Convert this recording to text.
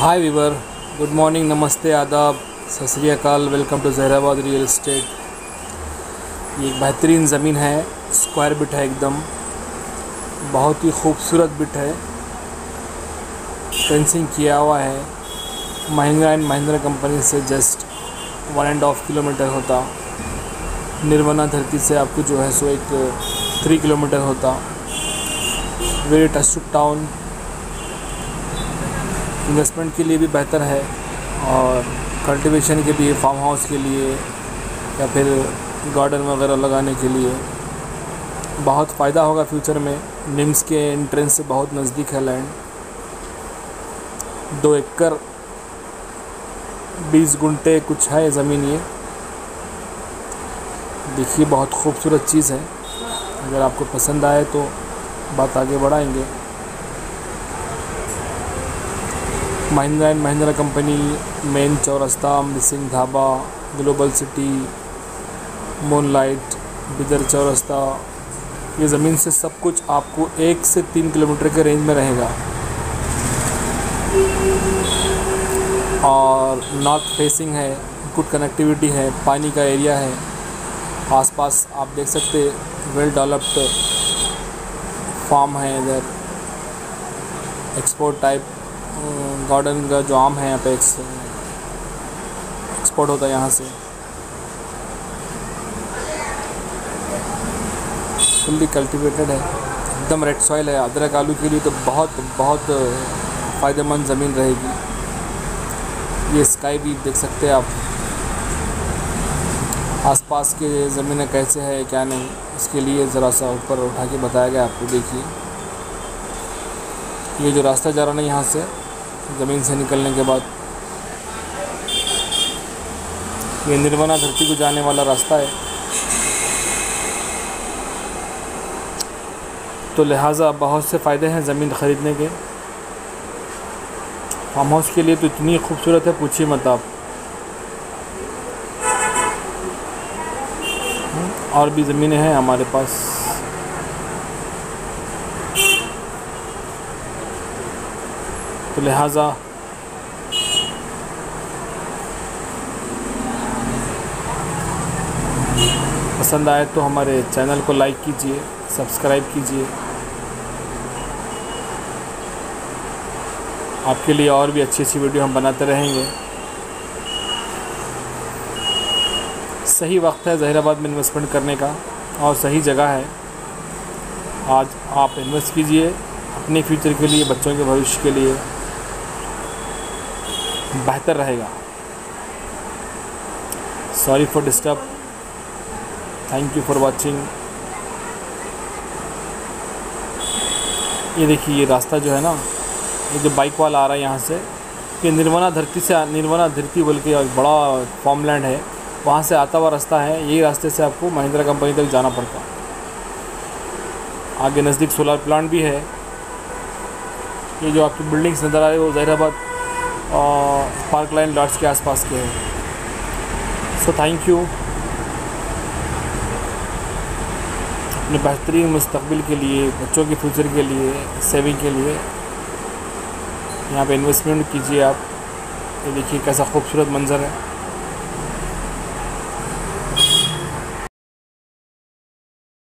हाय Weaver good morning नमस्ते आदाब Sat Shri Akal welcome to Zaheerabad real estate ये एक बेहतरीन ज़मीन है स्क्वायर बिट है एकदम। बहुत ही खूबसूरत बिट है। फेंसिंग किया हुआ है। महिंद्रा एंड महिंद्रा कंपनी से just one and half kilometre होता। निर्मला धरती से आपको जो है सो एक थ्री किलोमीटर होता। वेरी टच टाउन इन्वेस्टमेंट के लिए भी बेहतर है और कल्टीवेशन के लिए, फार्म हाउस के लिए या फिर गार्डन वगैरह लगाने के लिए बहुत फ़ायदा होगा फ्यूचर में। निम्स के एंट्रेंस से बहुत नज़दीक है लैंड। दो एकड़, बीस घंटे कुछ है ज़मीन ये। देखिए, बहुत खूबसूरत चीज़ है। अगर आपको पसंद आए तो बात आगे बढ़ाएँगे। Mahindra and Mahindra company main Chowrasta Singh Dhaba global city moonlight Bidar चौरस्ता ये ज़मीन से सब कुछ आपको एक से तीन किलोमीटर के रेंज में रहेगा। और नॉर्थ फेसिंग है गुड कनेक्टिविटी है, पानी का एरिया है। आसपास आप देख सकते वेल डेवलप्ड फार्म है इधर। एक्सपोर्ट टाइप गार्डन का जो आम है पे एक्सपोर्ट होता है यहाँ से। फुल्ली कल्टीवेटेड है। एकदम रेड सॉइल है। अदरक, आलू के लिए तो बहुत बहुत फ़ायदेमंद ज़मीन रहेगी। ये स्काई भी देख सकते हैं आप। आसपास के ज़मीनें कैसे है, क्या नहीं इसके लिए ज़रा सा ऊपर उठा के बताया गया आपको, देखिए। ये जो रास्ता जा रहा है यहाँ से ज़मीन से निकलने के बाद। ये निर्वना धरती को जाने वाला रास्ता है। तो लिहाजा बहुत से फ़ायदे हैं ज़मीन ख़रीदने के। फार्म हाउस के लिए तो इतनी खूबसूरत है, पूछिए मत आप। और भी ज़मीनें हैं हमारे पास। तो लिहाजा पसंद आए तो हमारे चैनल को लाइक कीजिए, सब्सक्राइब कीजिए। आपके लिए और भी अच्छी अच्छी वीडियो हम बनाते रहेंगे। सही वक्त है जहराबाद में इन्वेस्टमेंट करने का और सही जगह है। आज आप इन्वेस्ट कीजिए अपने फ्यूचर के लिए, बच्चों के भविष्य के लिए। बेहतर रहेगा। Sorry for disturb thank you for watching ये देखिए, ये रास्ता जो है ना, ये जो बाइक वाला आ रहा है यहाँ से, ये निर्मला धरती से निर्मला धरती बोल के बड़ा फॉर्मलैंड है। वहाँ से आता हुआ रास्ता है यही रास्ते से आपको महिंद्रा कंपनी तक जाना पड़ता आगे नज़दीक सोलर प्लांट भी है। ये जो आपकी बिल्डिंग्स नज़र आ रही है, वो जहीराबाद पार्क लाइन लॉट्स के आसपास के हैं। सो थैंक यू अपने बेहतरीन मुस्तबिल के लिए, बच्चों के फ्यूचर के लिए सेविंग के लिए, यहाँ पे इन्वेस्टमेंट कीजिए आप। ये देखिए कैसा खूबसूरत मंज़र है।